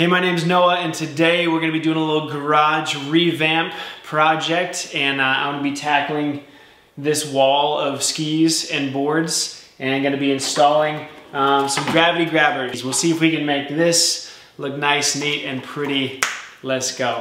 Hey, my name's Noah, and today we're gonna be doing a little garage revamp project, and uh, I'm gonna be tackling this wall of skis and boards, and I'm gonna be installing um, some gravity grabbers. We'll see if we can make this look nice, neat, and pretty. Let's go.